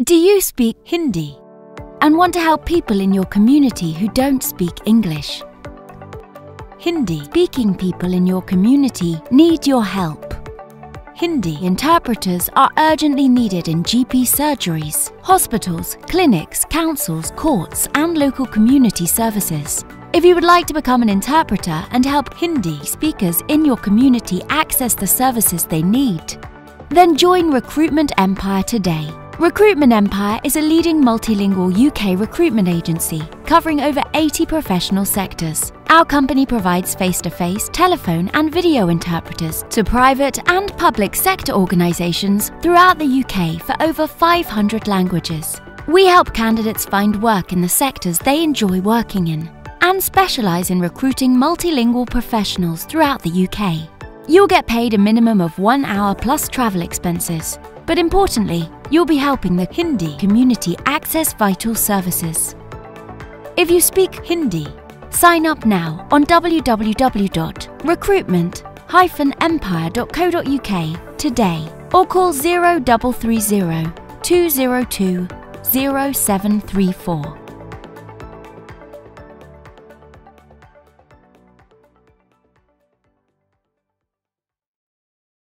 Do you speak Hindi and want to help people in your community who don't speak English? Hindi speaking people in your community need your help. Hindi interpreters are urgently needed in GP surgeries, hospitals, clinics, councils, courts, and local community services. If you would like to become an interpreter and help Hindi speakers in your community access the services they need, then join Recruitment Empire today. Recruitment Empire is a leading multilingual UK recruitment agency covering over 80 professional sectors. Our company provides face to face, telephone, and video interpreters to private and public sector organisations throughout the UK for over 500 languages. We help candidates find work in the sectors they enjoy working in and specialise in recruiting multilingual professionals throughout the UK. You'll get paid a minimum of one hour plus travel expenses. But importantly, you'll be helping the Hindi community access vital services. If you speak Hindi, sign up now on www.recruitment-empire.co.uk today or call 0330 202 0734.